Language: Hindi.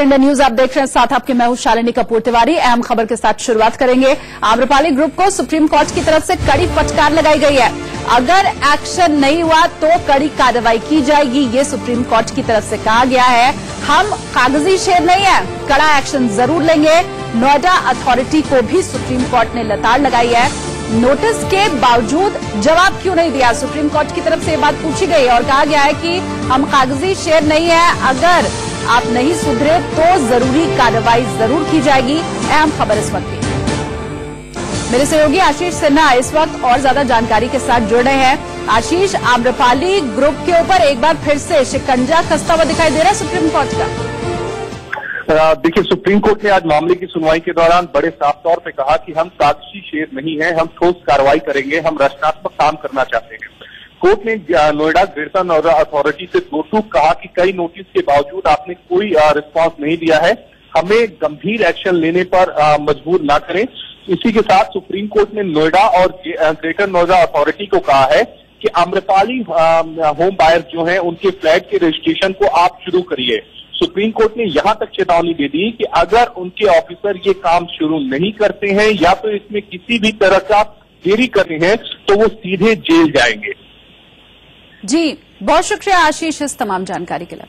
इंडिया न्यूज़ आप देख रहे हैं। साथ आपके मैं हूँ शालिनी कपूर तिवारी। अहम खबर के साथ शुरुआत करेंगे। आम्रपाली ग्रुप को सुप्रीम कोर्ट की तरफ़ से कड़ी फटकार लगाई गई है। अगर एक्शन नहीं हुआ तो कड़ी कार्रवाई की जाएगी, ये सुप्रीम कोर्ट की तरफ़ से कहा गया है। हम कागज़ी शेर नहीं है, कड़ा एक्शन ज़रूर लेंगे। नोएडा अथॉरिटी को भी सुप्रीम कोर्ट ने लताड़ लगाई है। नोटिस के बावजूद जवाब क्यों नहीं दिया? सुप्रीम कोर्ट की तरफ़ से ये बात पूछी गई और कहा गया है कि हम कागज़ी शेर नहीं है। अगर आप नहीं सुधरे तो ज़रूरी कार्रवाई ज़रूर की जाएगी, अहम खबर इस वक्त की। मेरे सहयोगी आशीष सिन्हा इस वक्त और ज़्यादा जानकारी के साथ जुड़ रहे हैं। आशीष, आम्रपाली ग्रुप के ऊपर एक बार फिर से शिकंजा खस्ता हुआ दिखाई दे रहा है सुप्रीम कोर्ट का। देखिए, सुप्रीम कोर्ट ने आज मामले की सुनवाई के दौरान बड़े साफ़ तौर पे कहा कि हम साक्षी शेर नहीं है, हम ठोस कार्रवाई करेंगे, हम रचनात्मक काम करना चाहते हैं। कोर्ट ने नोएडा ग्रेटर नोएडा अथॉरिटी से दो टूक कहा कि कई नोटिस के बावजूद आपने कोई रिस्पांस नहीं दिया है। हमें गंभीर एक्शन लेने पर मजबूर ना करें। इसी के साथ सुप्रीम कोर्ट ने नोएडा और ग्रेटर नोएडा अथॉरिटी को कहा है कि आम्रपाली होम बायर जो है, उनके फ्लैट के रजिस्ट्रेशन को आप शुरू करिए। सुप्रीम कोर्ट ने यहाँ तक चेतावनी दे दी कि अगर उनके ऑफिसर ये काम शुरू नहीं करते हैं या तो इसमें किसी भी तरह का देरी करते हैं तो वो सीधे जेल जाएँगे। जी बहुत शुक्रिया आशीष इस तमाम जानकारी के लिए।